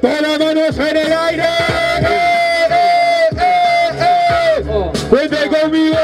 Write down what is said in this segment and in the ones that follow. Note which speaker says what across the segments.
Speaker 1: Todas las manos en el aire. ¡Eh, eh, eh, eh!
Speaker 2: Oh.
Speaker 1: Cuente conmigo.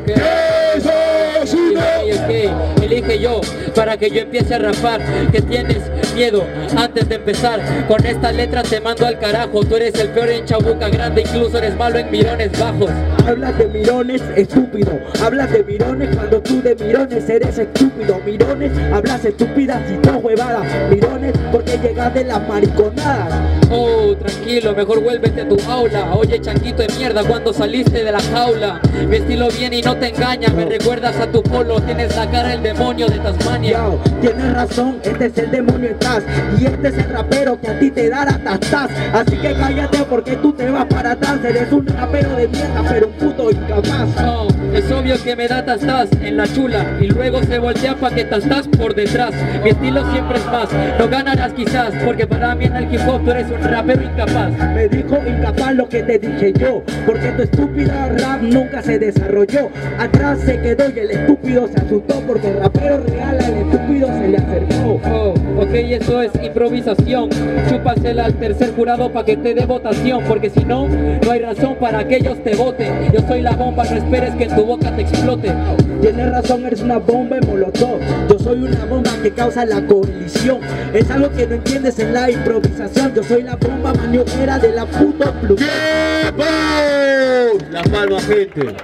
Speaker 2: Ok.
Speaker 1: Tres, dos, uno.
Speaker 2: Y ok, elige yo para que yo empiece a rapar que tienes miedo antes de empezar con esta letra te mando al carajo tú eres el peor en Chabuca Grande incluso eres malo en mirones bajos
Speaker 3: Hablas de mirones, estúpido. Hablas de mirones cuando de mirones eres estúpido. Mirones, hablas estúpidas y no huevadas. Mirones, porque llegas de las mariconadas.
Speaker 2: Oh, tranquilo, mejor vuélvete a tu aula. Oye, chanquito de mierda, cuando saliste de la jaula Mi estilo viene y no te engaña. Me recuerdas a tu polo, tienes la cara del demonio de Tasmania.
Speaker 3: Yo, tienes razón, este es el demonio estás Y este es el rapero que a ti te dará tastas Así que cállate porque tú te vas para atrás. Eres un rapero de mierda, pero un puto incapaz.
Speaker 2: Oh, es obvio que me da tastas en la chula Y luego se voltea pa' que tastas por detrás. Mi estilo siempre es más, no ganarás quizás Porque para mí en el hip hop tú eres un rapero incapaz.
Speaker 3: Me dijo incapaz lo que te dije yo Porque tu estúpida rap nunca se desarrolló. Atrás se quedó y el estúpido se asustó Porque el rapero real al estúpido
Speaker 2: Ok, eso es improvisación. Chúpasela al tercer jurado pa' que te dé votación. Porque si no, no hay razón para que ellos te voten. Yo soy la bomba, no esperes que en tu boca te explote.
Speaker 3: Tienes razón, eres una bomba en molotov Yo soy una bomba que causa la colisión Es algo que no entiendes en la improvisación Yo soy la bomba maniobra de la puta pluma
Speaker 1: ¡Tiempo! La palma, gente.